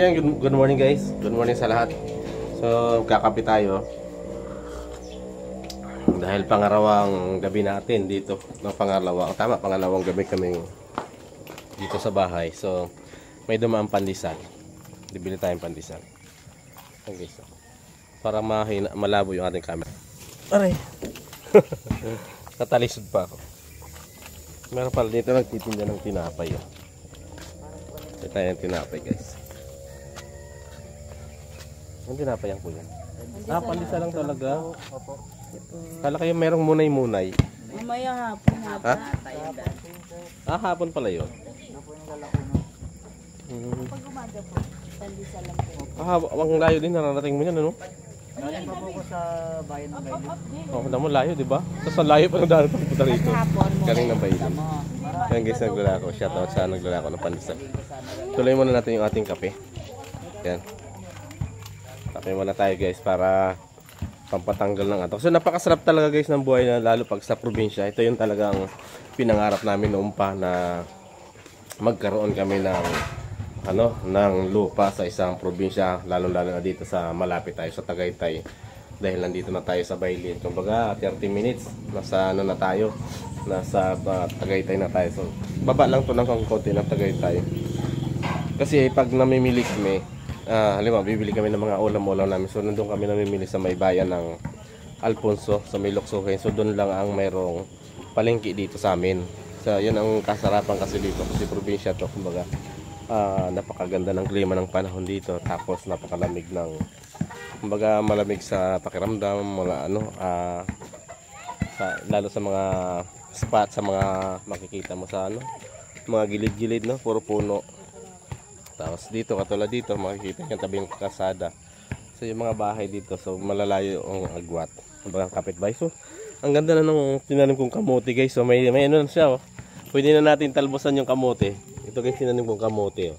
Good, good morning guys. Good morning sa lahat. So, kakapi tayo. Dahil pangarawang gabi natin dito. No, pangalawa. Tama, pangalawang gabi kami dito sa bahay. So, may dumaan pandesal. Bibili tayong pandesal. Okay, so. Para mahina, malabo yung ating camera. Aray. Natalisod pa ako. Meron pala dito nagtitinda ng tinapay. Oh. Ito tayo ng tinapay guys. Ang tinapay yan kuya? Ah, pandesal lang talaga. Kala kayo merong munay-munay. Mamaya hapon hapon Ha? Ah, hapon pala yun. Hmm. Pag umaga po, pandisa lang po. Ah, ang layo din nararating mo yan, ano? Galing pa po ko sa bayan ng Bailey. Oh, damo layo, di ba? Tapos ang layo pa ng daan pagpunta rito. Mo. Galing ng bayan. Yan guys, naglalako. Shoutout sa naglalako ng pandesal. Tuloy muna natin yung ating kape. Yan. Kape muna tayo guys para pampatanggal ng atok. So napakasarap talaga guys ng buhay na lalo pag sa probinsya. Ito yung talagang pinangarap namin noon pa na magkaroon kami ng ano ng lupa sa isang probinsya lalo lalo na dito sa malapit tayo sa Tagaytay dahil nandito na tayo sa Bailin kumbaga 30 minutes nasa ano na tayo nasa uh, Tagaytay na tayo so baba lang to ng konti ng Tagaytay kasi pag namimili kami ah halimbawa bibili kami ng mga ulam-ulam namin. So nandun kami namimili sa may bayan ng Alfonso sa may Luksuhin so doon lang ang mayroong palengke dito sa amin. So yun ang kasarapan kasi dito kasi probinsya to kumbaga. Ah, napakaganda ng klima ng panahon dito tapos napakalamig ng kumbaga malamig sa pakiramdam mga ano ah, sa, lalo sa mga spot sa mga makikita mo sa ano mga gilid-gilid no? Puro puno tapos dito katulad dito makikita niyo tabi yung kasada. So yung mga bahay dito so malalayo ang agwat. Kumbaga ang kapitbahay. So ang ganda na nung tinanim kong kamote guys. So may, may ano na siya oh. pwede na natin talbosan yung kamote. Ito guys tinanim kong kamote oh.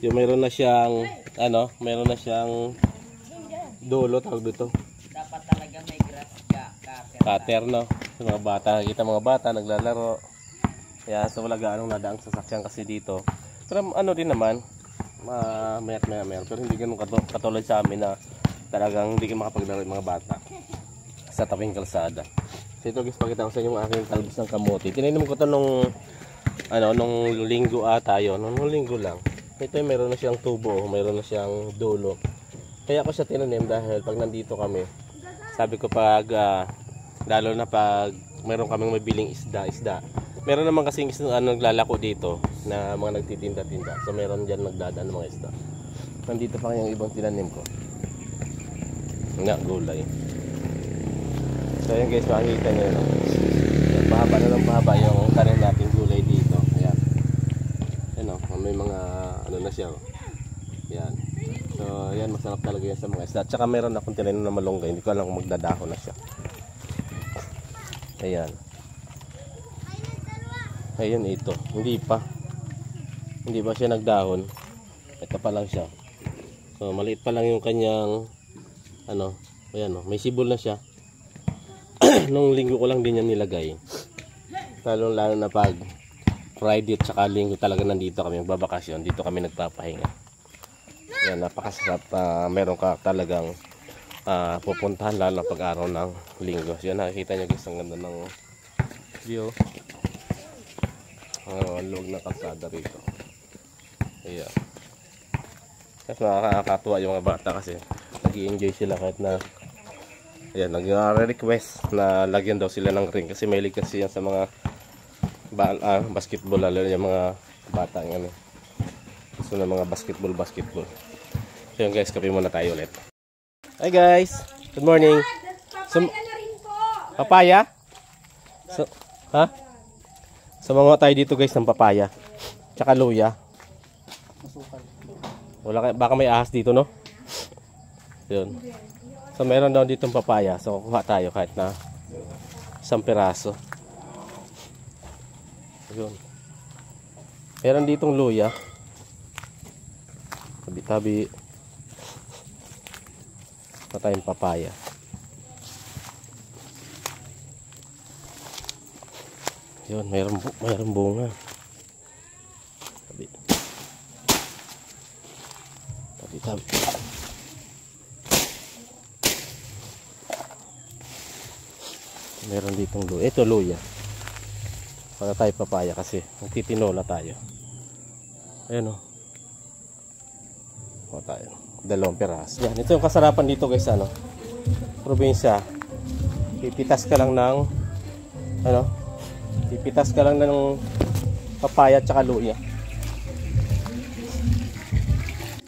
yung mayroon na siyang ano mayroon na siyang dulo tawag dito. Dapat talaga may grass ka, cutter no? Sa mga bata nakikita mga bata naglalaro. Kaya so wala gaanong nadaang sasakyan kasi dito pero ano din naman ma mayat maya. Mayat pero hindi ganun katulad sa amin na talagang hindi ka makapaglaro yung mga bata sa tabing kalsada. So ito guys pakita ko sa inyo yung aking talbos ng kamote. Tininom ko to nung ano nung linggo ata yun. Nung linggo lang. Ito yung meron na siyang tubo meron na siyang dulo. Kaya ko siya tinanim dahil pag nandito kami sabi ko pag ah, lalo na pag meron kaming mabiling isda isda. Meron naman kasing isda ano, naglalako dito na mga nagtitinda-tinda. So meron dyan nagdadaan ng mga isda. Nandito pa yung ibang tinanim ko. Nga gulay. So yun guys makikita nyo no? mahaba na ng mahaba yung tanim natin gulay dito. Ayan. Ayan o may mga ano na siya oh. yan so yan masarap talaga yan sa mga isda. At saka meron akong tinanim na malunggay. Hindi ko alam kung magdadahon na siya. Ayan. Ayun ito. Hindi pa hindi pa siya nagdahon? Ito pa lang siya. So maliit pa lang yung kanyang ano ayan oh, may sibol na siya. Nung linggo ko lang din yan nilagay. Lalo lalo na pag Friday at saka linggo talaga nandito kami magbabakasyon dito kami nagpapahinga. Yan napakasarap ah, meron ka talagang ah, pupuntahan lalo na pag araw ng linggo. So, yan nakikita nyo guys ang ganda ng view. Ang luwag na kalsada rito ayan kasi nakakatuwa yung mga bata kasi nag enjoy sila kahit na ayan nag-request na lagyan daw sila ng ring kasi may kasi yan sa mga ba ah, basketball lalo yung mga bata ng ano gusto na mga basketball basketball. So yun guys kape muna tayo ulit. Hi guys. Good morning. So, papaya so, ha? So mga tayo dito guys ng papaya. Tsaka luya wala kay- baka may ahas dito no? Yun. So meron daw dito papaya. So kuha tayo kahit na isang piraso. Yun. Meron ditong luya. Tabi tabi pa tayong papaya. Yun, mayroong, bu- mayroong bunga. Sabi. Ditong luya. Ito luya. Para tayo papaya kasi magtitinola tayo. Ayan o. O tayo. Dalawang peraso. Yan, ito yung kasarapan dito guys ano. Probinsya. Pipitas ka lang ng ano? Pipitas ka lang ng papaya at saka luya.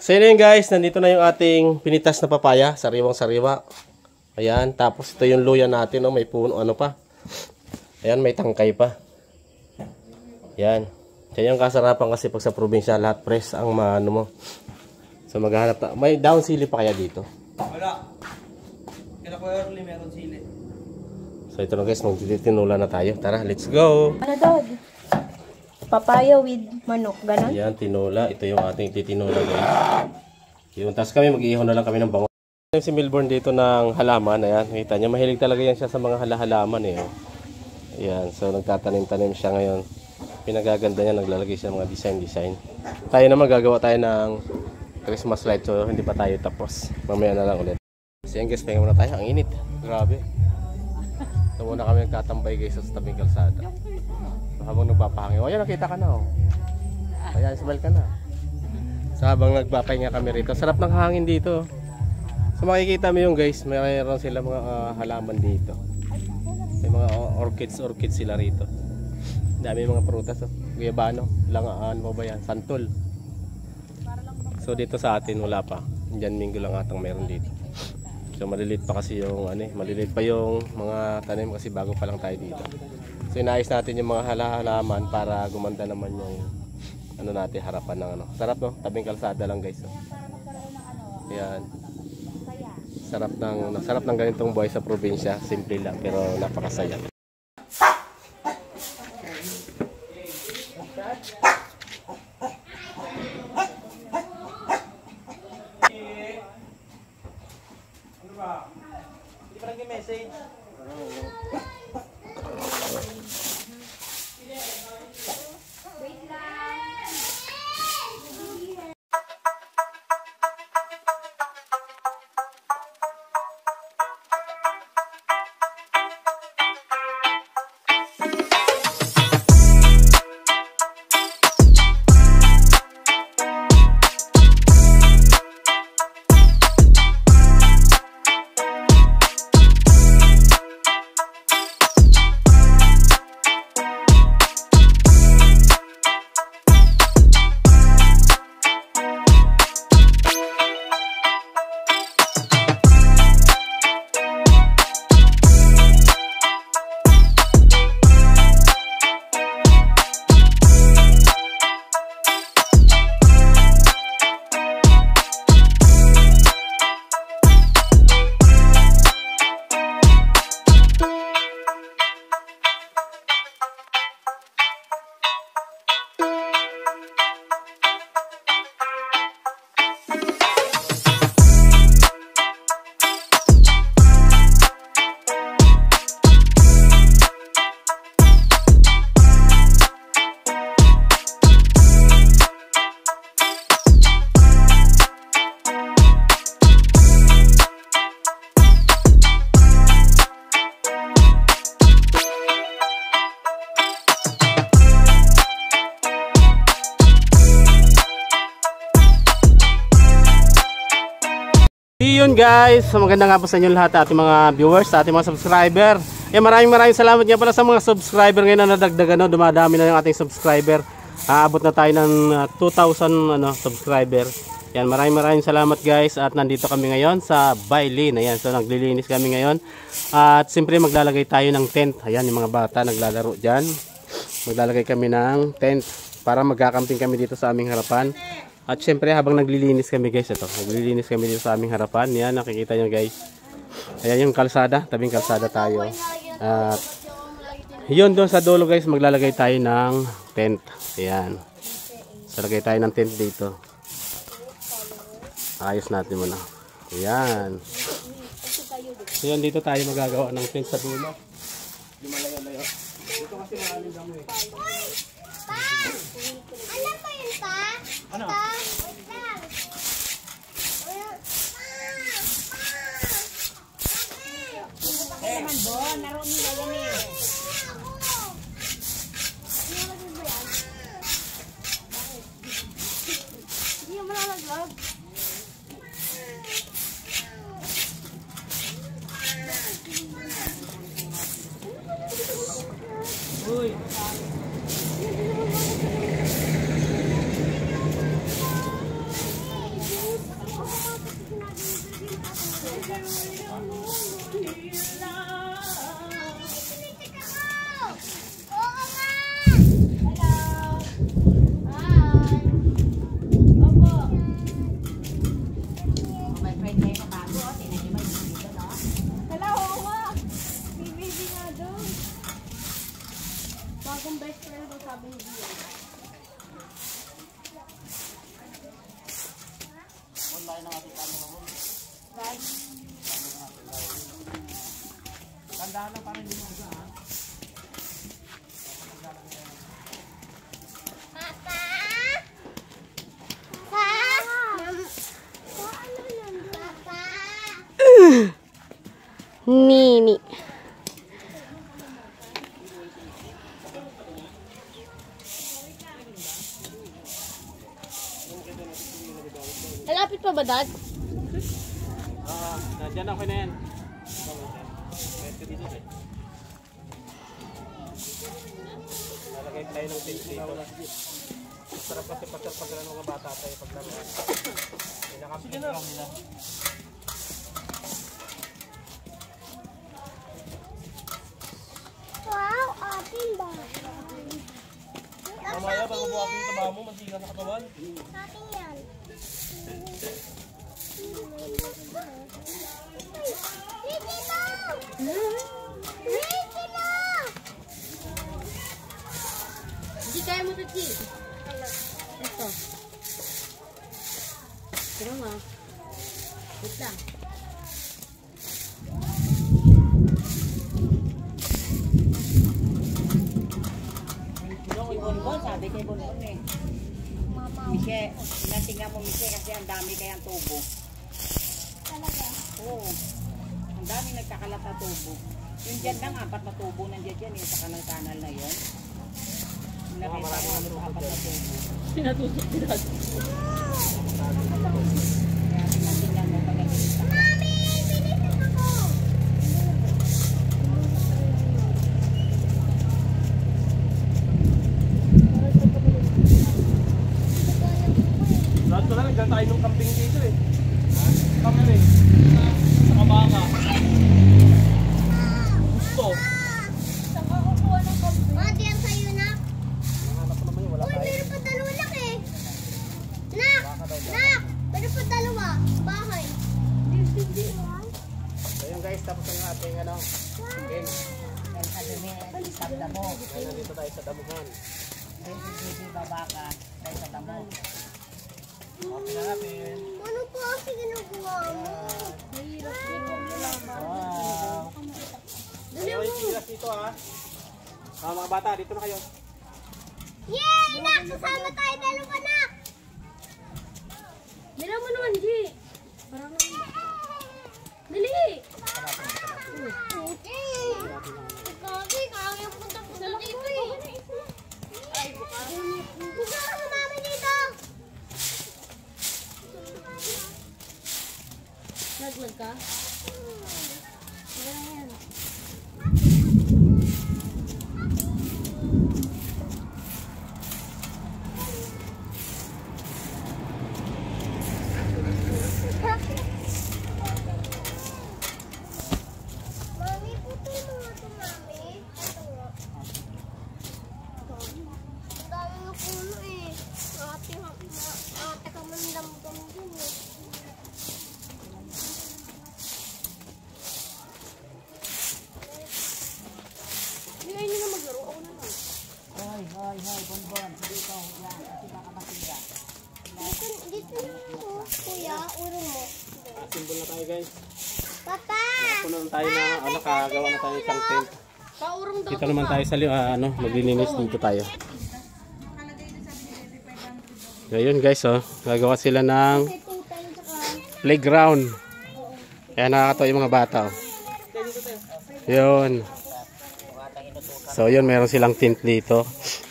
So yun guys, nandito na yung ating pinitas na papaya, sariwang sariwa. Ayan, tapos ito yung luya natin, oh, may puno, ano pa. Ayan, may tangkay pa. Ayan. Yan yung kasarapan kasi pag sa probinsya, lahat press ang maano mo. So maghahanap ta. May down sili pa kaya dito? Wala. Kaya ko early meron sili. So ito na guys, magtitinula na tayo. Tara, let's go! Ano dog? Papaya with manok, ganon? Ayan, tinula. Ito yung ating titinula guys. Yun, tapos kami mag-iihaw na lang kami ng bango. Yung si Milburn dito ng halaman, ayan, nakita niya, mahilig talaga yan siya sa mga halahalaman eh. oh. Ayan, so nagtatanim-tanim siya ngayon. Pinagaganda niya, naglalagay siya ng mga design-design. Tayo naman gagawa tayo ng Christmas light, so hindi pa tayo tapos. Mamaya na lang ulit. Kasi yan guys, pahinga muna tayo, ang init. Grabe. Ito muna kami nagtatambay guys sa tabing kalsada. So, habang nagpapahangin, oh yan, nakita ka na oh. Ayan, smile ka na. So habang nagpapahinga kami rito, sarap ng hangin dito. So makikita mo yung guys, mayroon sila mga ah, halaman dito. May mga orchids, orchids sila rito. Dami mga prutas, oh. Guyabano, lang ano ba yan, santol. So dito sa atin wala pa. Diyan minggo lang atang meron dito. So maliliit pa kasi yung ano eh, maliliit pa yung mga tanim kasi bago pa lang tayo dito. So inaayos natin yung mga halaman para gumanda naman yung ano natin harapan ng ano. Sarap no, tabing kalsada lang guys. Oh. Yan. Sarap ng sarap ng ganitong buhay sa probinsya, simple lang pero napakasaya. Yun guys, maganda nga po sa inyo lahat ating mga viewers, sa ating mga subscriber. Eh maraming maraming salamat nga pala sa mga subscriber ngayon na nadagdagan no, dumadami na yung ating subscriber. Aabot na tayo ng ah, 2,000 ano, subscriber. Yan, maraming maraming salamat guys at nandito kami ngayon sa Bailin. Ayan, so naglilinis kami ngayon. At siyempre maglalagay tayo ng tent. Ayan, yung mga bata naglalaro dyan. Maglalagay kami ng tent para magkakamping kami dito sa aming harapan. At syempre habang naglilinis kami guys, ito, naglilinis kami dito sa aming harapan. Yan, nakikita nyo guys. Ayan yung kalsada, tabing kalsada tayo. At yun doon sa dulo guys, maglalagay tayo ng tent. Ayan. So lagay tayo ng tent dito. Ayos natin muna. Ayan. So yan, dito tayo magagawa ng tent sa dulo. Ano ba yun pa? Ano? Wait lang. Pa! Pa! Naman doon, laro nila yan eh. Oo nga! Hello! Hi! Opo. May friend kayo na bago, oh. Tingnan niyo may dito, no? Hello, oo nga! May baby nga doon. Bagong best friend ko sabi ni Dion. Papa? Pa? Paano yan? Papa? Nini. Malapit pa ba, Dad? Ah, nandiyan ako na yan. Dito eh. Lalagay tayo ng tent dito. Sarap kasi pasal pag ano mga bata tayo pag laro. Pinaka-pink lang nila. Wow, atin ba? Mamaya bago buhatin yung taba mo, mantika sa katawan. Atin yan. Kaya mo, Tati. Ito. Pero nga. Wait lang. Bonbon, sabi kay Bonbon eh. Mise, natingnan mo Mise kasi ang dami kayang tubo. Talaga. Oo. Ang dami nagkakalat na tubo. Yung dyan lang, apat na tubo nandiyan dyan, yung sa kanal-kanal na yun. Nakita ko ano apat na tubo. Pinatusok Dad. Kaya tinatingnan mo pag bilis ako! Lahat ko na nagdala tayo ng camping dito eh. Kami rin. Sa baka. Gusto. Saan ka kukuha ng kape? Mati, ang sayo na. Hanap ko naman yun, wala Uy, tayo. meron pa dalawa nak eh. Nak! Nak! Meron pa dalawa. Bahay. So yun guys, tapos ang ating ano, game. Dahil sa dumi, isang damo. Ngayon nandito tayo sa damuhan. Dahil si Bibi babaka, dahil sa damo. Okay na natin. Ano po kasi ginagawa mo? Mahirap Wow. Ayaw yung tilas dito ha. Ah, mga bata, dito na kayo. Yay! Nak! Kasama tayo dalawa nak! Nila mo naman, G. Dali! Grabe, kaya punta punta dito eh. Ay, ka sumama dito. Naglag ka? Mami, puto mo nga ito, mami. Ito nga. Ang dami ng puno eh. Ate, ma- ate ka man damdam dun eh. Hindi kayo na maglaro. Ako na lang. Hoy, hoy, hoy, Bonbon, dito, yan, kasi baka masira. Dito, dito na ako, kuya. Urong mo. Ah, symbol na tayo guys. Papa! Puno na tayo na, ano, kagawa na tayo ng isang tent. Dito naman tayo sa ah, ano, maglilinis dito tayo. Ngayon guys, oh, gagawa sila ng playground. Kaya nakakatawa yung mga bata. Oh. Yun. So yun, meron silang tent dito.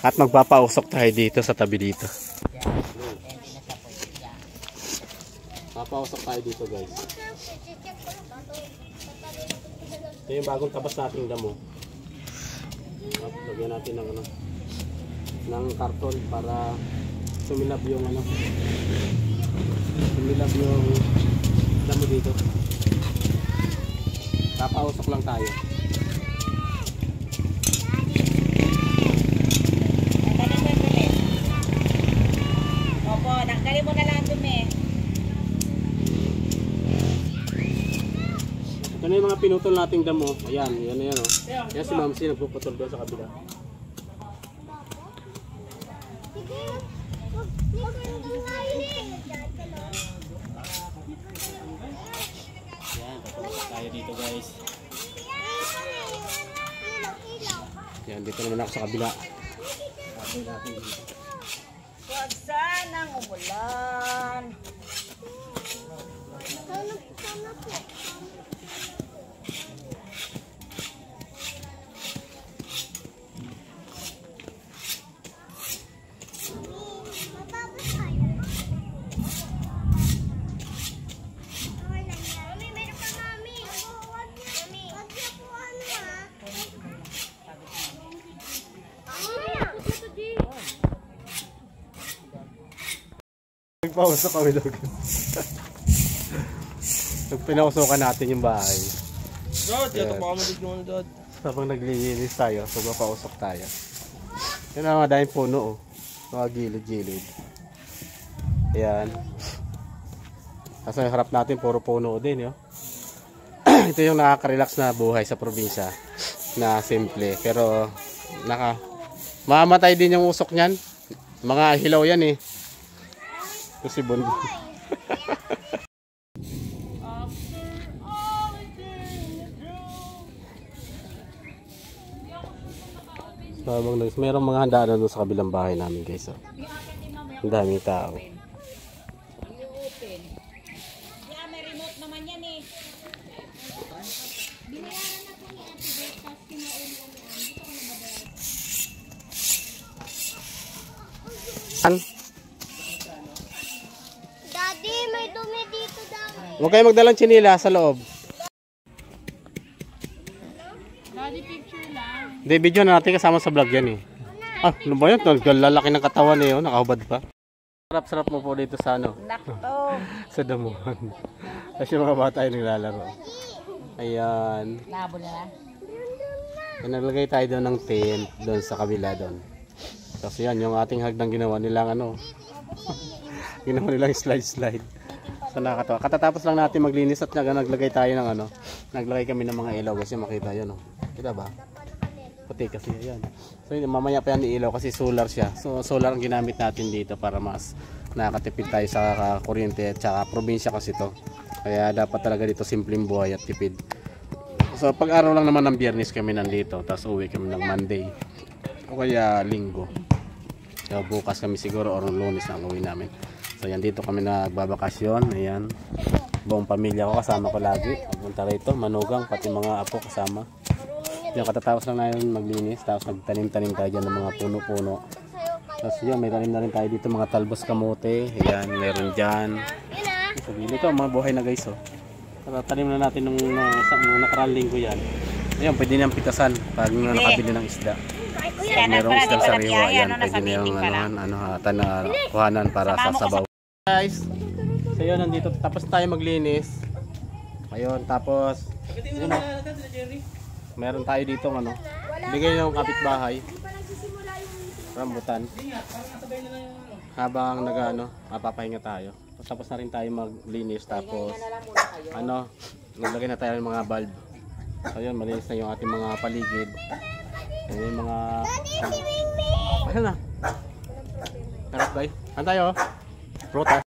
At magpapausok tayo dito sa tabi dito. Papausok tayo dito guys. Ito yung bagong tabas nating damo. Tapos lagyan natin ng ano ng karton para sumilab yung ano sumilab yung damo dito. Papausok lang tayo. Tanggalin mo yung dumi. Opo, tanggalin mo na lang ang dumi. Ito na yung mga pinutol nating damo. Ayan, yan na yan oh. Yan si Ma'am si nagpuputol doon sa kabila. Yan, tapos tayo dito guys. Yan, dito naman ako sa kabila. Tapos natin dito. Huwag sanang umulan. Sana, sana po. Nagpausok kami doon. Nag pinausokan natin yung bahay. Dad, kami dito naman, Dad. Habang naglilinis tayo, so mapausok tayo. Yan ang mga daming puno oh. Mga gilid-gilid. Ayan. Tapos yung harap natin, puro puno din, yo. Ito yung nakaka-relax na buhay sa probinsya. Na simple. Pero, naka... Mamatay din yung usok niyan. Mga hilaw yan eh. Ito si Habang nag- merong mga handaan na doon sa kabilang bahay namin guys. Oh. Ang daming tao. An? Daddy, may dumi dito dami. Huwag kayo magdalang tsinila sa loob. Hindi, video na natin kasama sa vlog yan eh. Ah, ano ba yun? Lalaki ng katawan eh, oh. nakahubad pa. Sarap-sarap mo po dito sa ano, Nakto. sa damuhan. Kasi yung mga bata ay naglalaro. Ayan. Labo na na. Yan, naglagay tayo doon ng tent doon sa kabila doon. Kasi yan, yung ating hagdang ginawa nilang ano. ginawa nilang slide-slide. So nakakatawa. Katatapos lang natin maglinis at nag naglagay tayo ng ano. Naglagay kami ng mga ilaw kasi makita yan oh. Kita ba? Puti kasi yan. So mamaya pa yan ilaw kasi solar siya. So solar ang ginamit natin dito para mas nakakatipid tayo sa ah, kuryente at saka probinsya kasi to. Kaya dapat talaga dito simpleng buhay at tipid. So pag araw lang naman ng biyernes kami nandito, tapos uwi kami ng Monday. O kaya linggo. So bukas kami siguro or lunes na uwi namin. So yan dito kami nagbabakasyon. Ayan. Buong pamilya ko kasama ko lagi. Pupunta rito, manugang, pati mga apo kasama. Yung katatapos lang namin maglinis, tapos nagtanim-tanim tayo dyan ng mga puno-puno. Tapos yun, may tanim na rin tayo dito mga talbos kamote. Ayan, meron dyan. Sa gilid ito, mga buhay na guys oh. Tanim na natin nung, nung, nung, nung nakaraan linggo yan. Ayun, pwede niyang pitasan pag nung nakabili ng isda. Merong pala, di isdang pala sariwa biyaya, yan. no? Pwede Nasa niyang ano, ano, hatan na kuhanan para sa sabaw. Guys, so yun, nandito. Tapos tayo maglinis. Ayun, tapos yun. Meron tayo dito ano. Bigay yung kapitbahay. Rambutan. Habang nag-ano, mapapahinga tayo. Tapos na rin tayo maglinis tapos ano, naglagay na tayo ng mga bulb. So yun, malinis na yung ating mga paligid. Ayan yung mga ano. Na. Sarap guys. Ano tayo? Prutas.